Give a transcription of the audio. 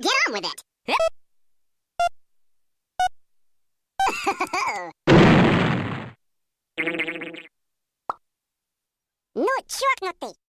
Get on with it. ну, чокнутый.